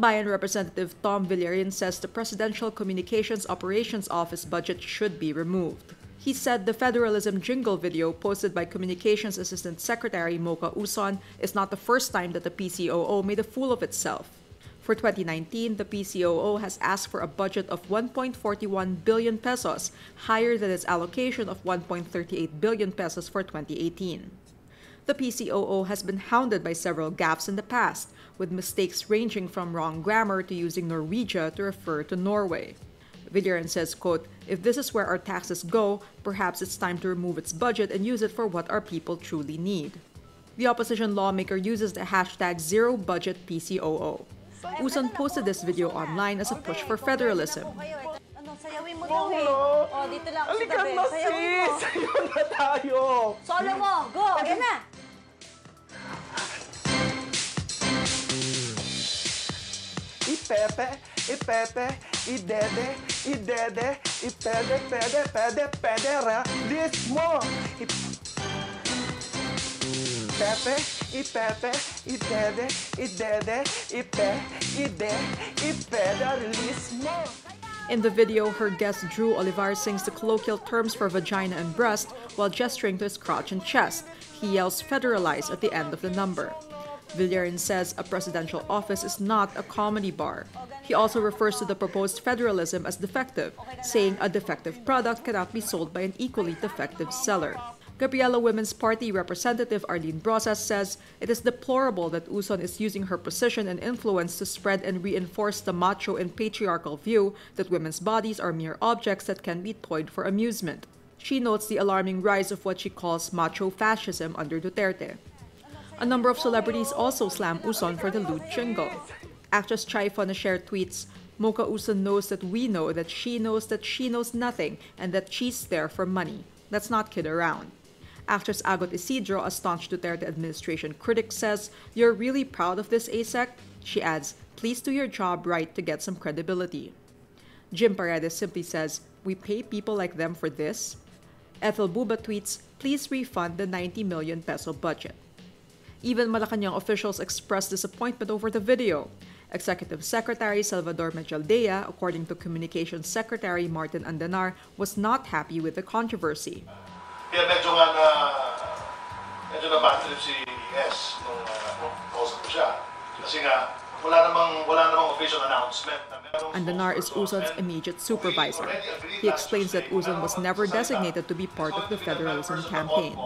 Bayan Representative Tom Villarin says the Presidential Communications Operations Office budget should be removed. He said the federalism jingle video posted by Communications Assistant Secretary Mocha Uson is not the first time that the PCOO made a fool of itself. For 2019, the PCOO has asked for a budget of 1.41 billion pesos, higher than its allocation of 1.38 billion pesos for 2018. The PCOO has been hounded by several gaffes in the past, with mistakes ranging from wrong grammar to using Norwegia to refer to Norway. Villarin says, quote, if this is where our taxes go, perhaps it's time to remove its budget and use it for what our people truly need. The opposition lawmaker uses the hashtag ZeroBudgetPCOO. Uson posted this video online as a push for federalism. Ano, sayawin mo daw eh. Oh, dito lang ako sa tabi. Sayawin mo. sis! Na tayo! Solo mo. Go. Yan na. Ipepe, ipepe, idede, idede, ipede, pede, pede, pedera, lismo! Ipepe, ipepe, idede, idede, ipe, ide, ipeda, lismo! In the video, her guest Drew Olivar sings the colloquial terms for vagina and breast while gesturing to his crotch and chest. He yells federalize at the end of the number. Villarin says a presidential office is not a comedy bar. He also refers to the proposed federalism as defective, saying a defective product cannot be sold by an equally defective seller. Gabriela Women's Party representative Arlene Brosas says it is deplorable that Uson is using her position and influence to spread and reinforce the macho and patriarchal view that women's bodies are mere objects that can be toyed for amusement. She notes the alarming rise of what she calls macho fascism under Duterte. A number of celebrities also slam Uson for the lewd jingle. Actress Chai shared tweets, Mocha Uson knows that we know that she knows that she knows nothing and that she's there for money. Let's not kid around. Actress Agot Isidro, a staunch Duterte administration critic, says, You're really proud of this ASEC? She adds, Please do your job right to get some credibility. Jim Paredes simply says, We pay people like them for this? Ethel Booba tweets, Please refund the 90 million peso budget. Even Malacanang officials expressed disappointment over the video. Executive Secretary Salvador Medialdea, according to Communications Secretary Martin Andanar, was not happy with the controversy. Kaya medyo nga na, medyo na si S nung, uh, kausap ko siya. Kasi nga, wala namang, wala namang official announcement. Andanar is Uson's immediate supervisor. We already agreed He explains that Uzon was never designated to be part of the federalism members of the campaign.